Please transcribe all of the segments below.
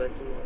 back to.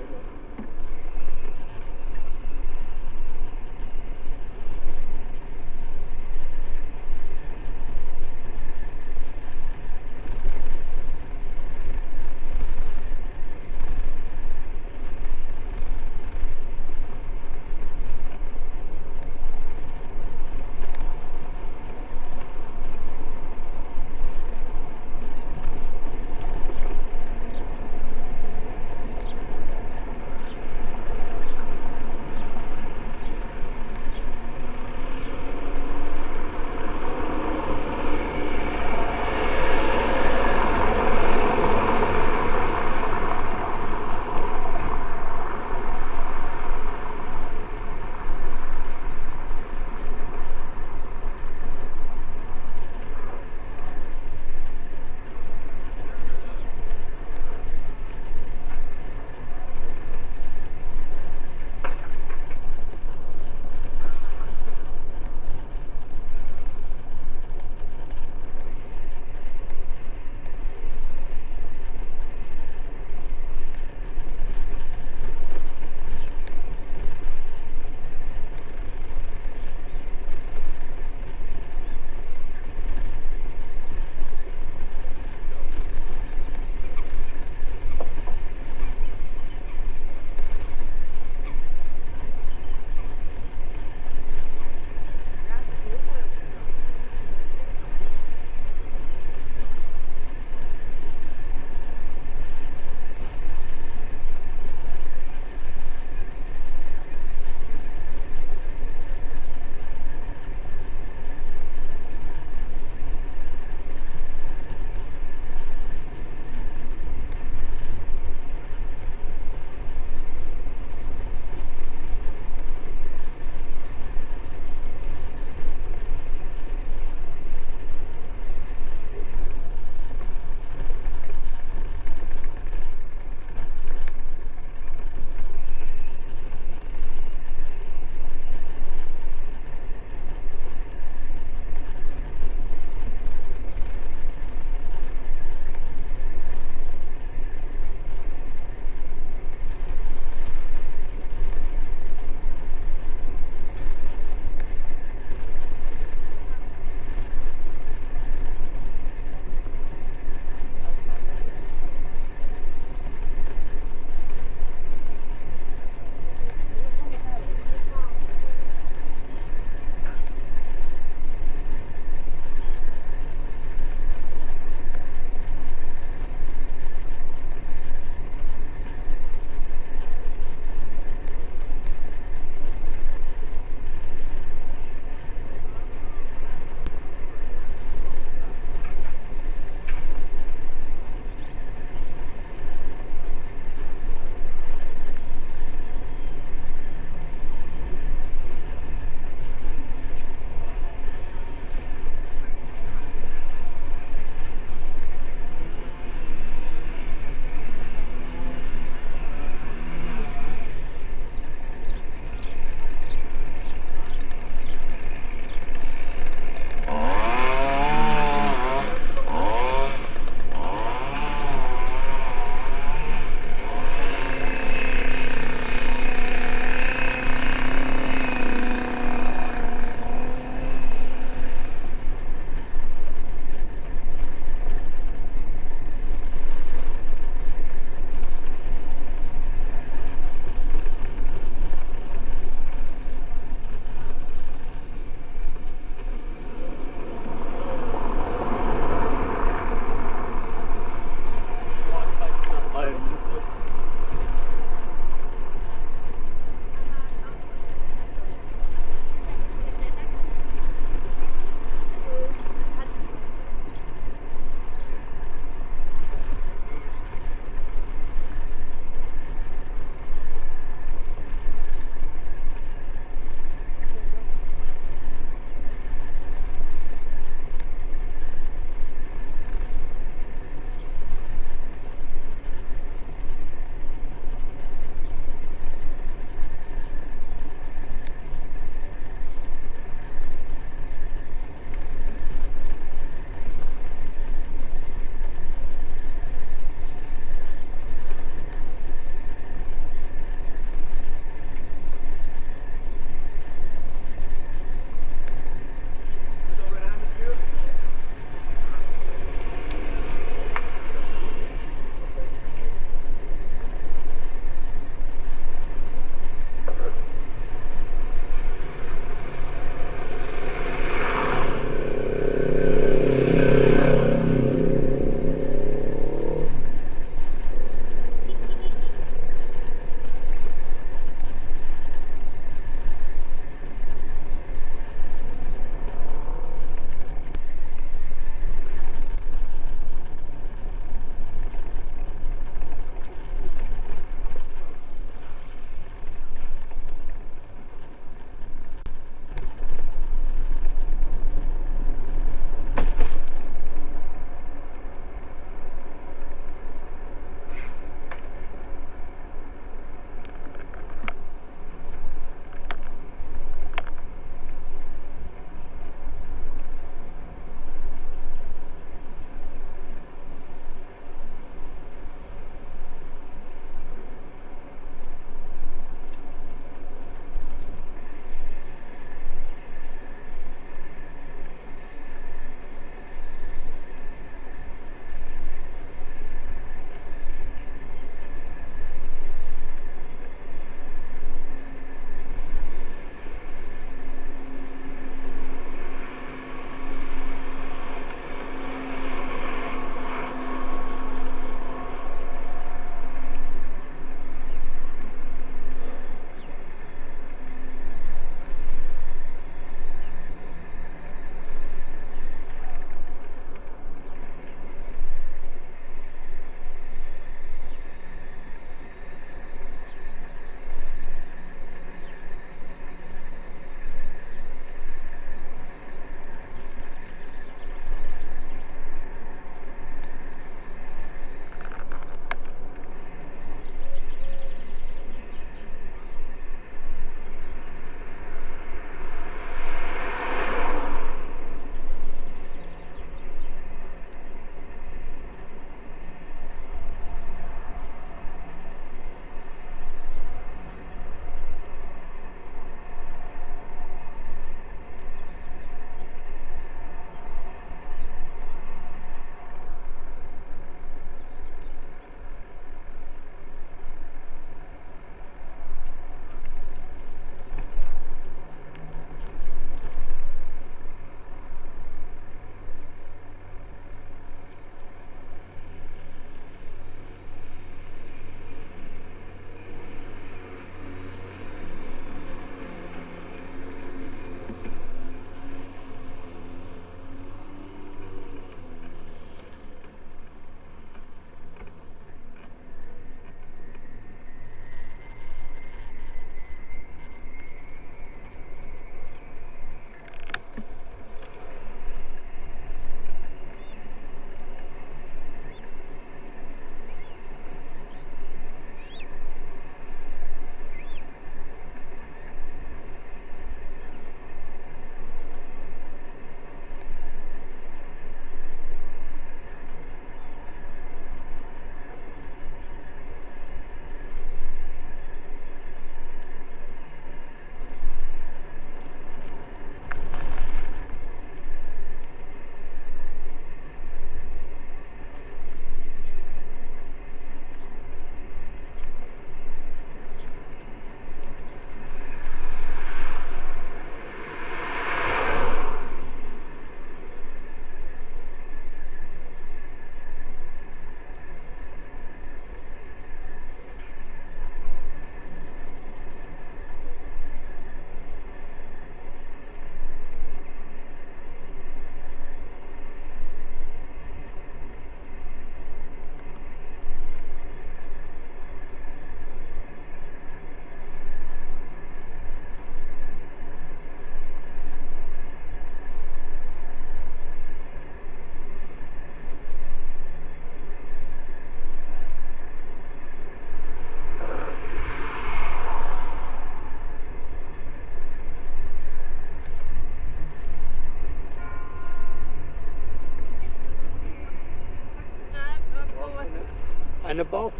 Tomorrow. Eine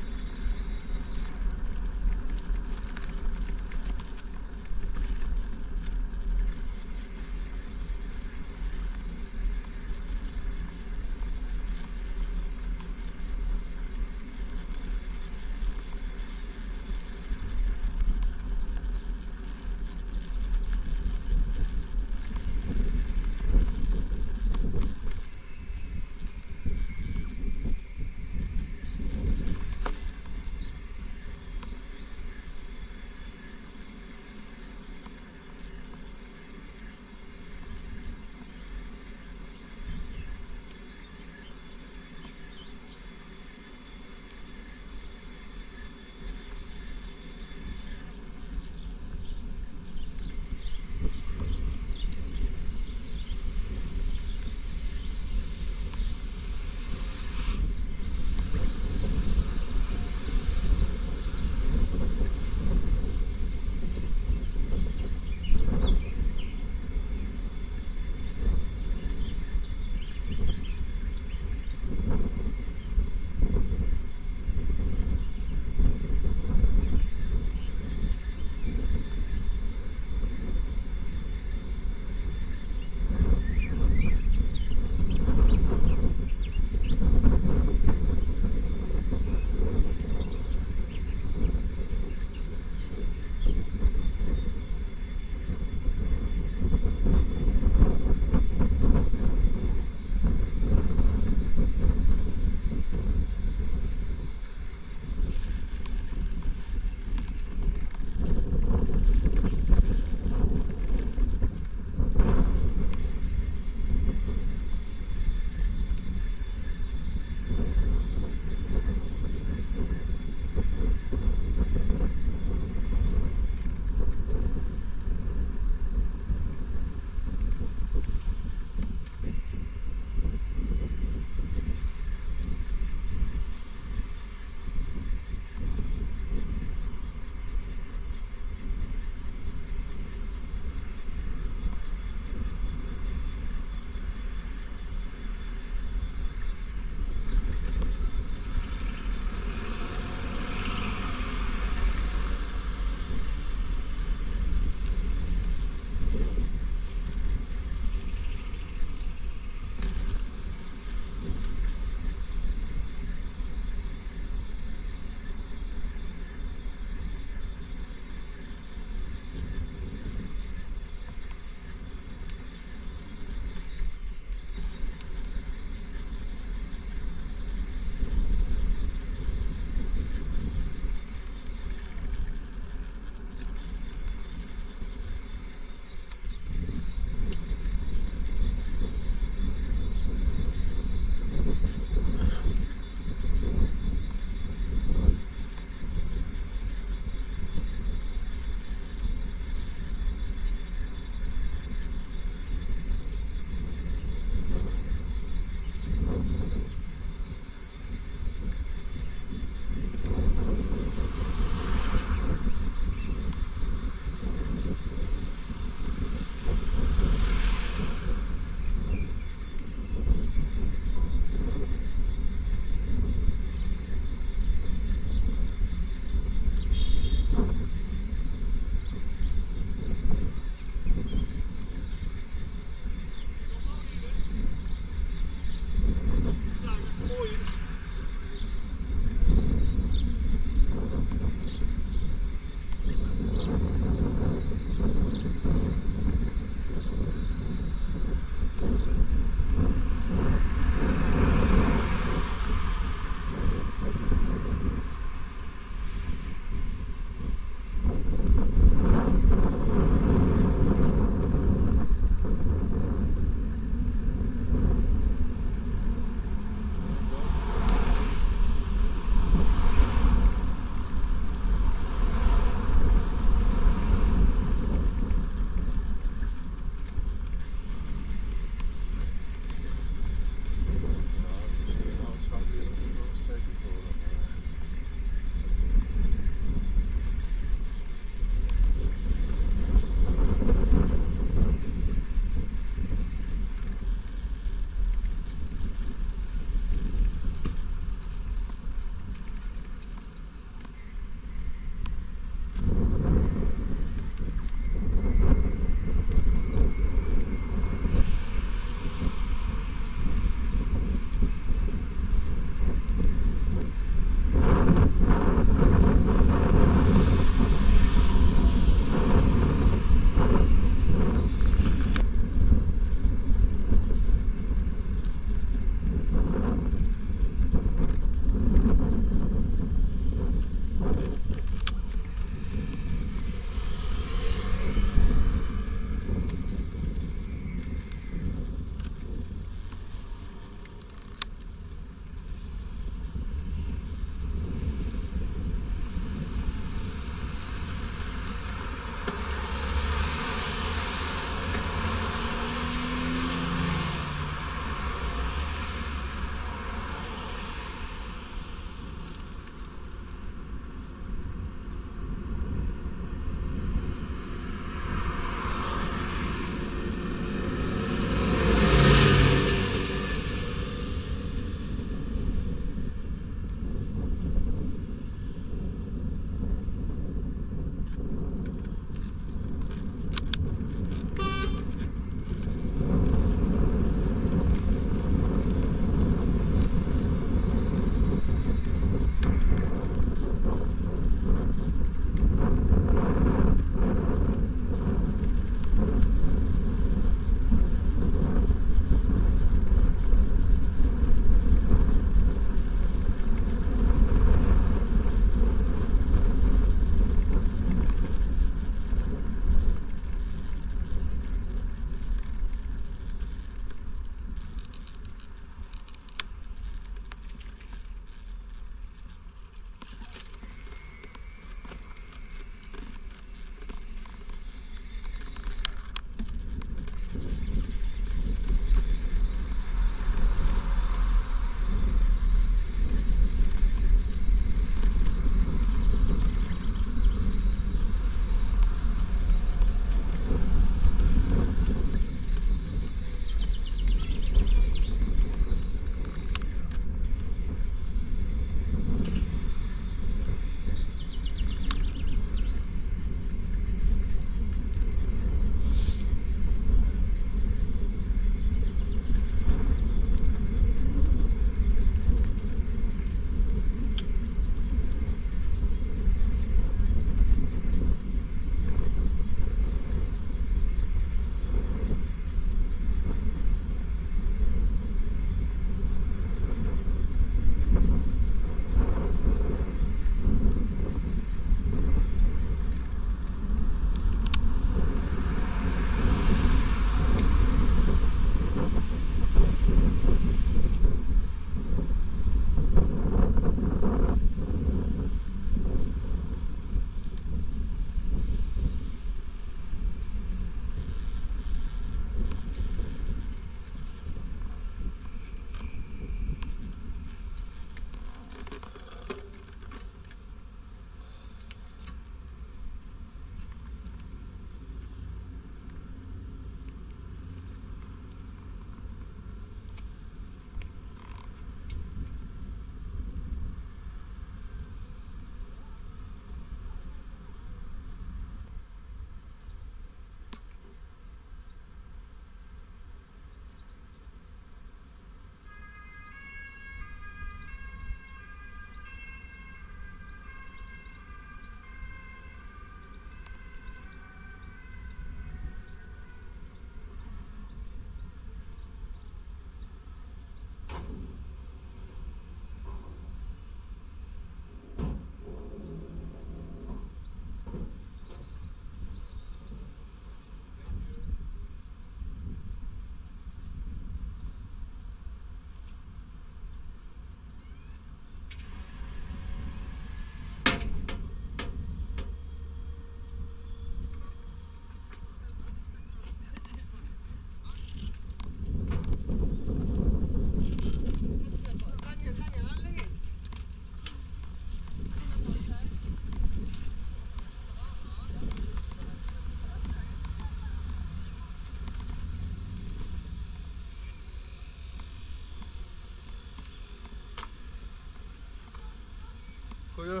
不是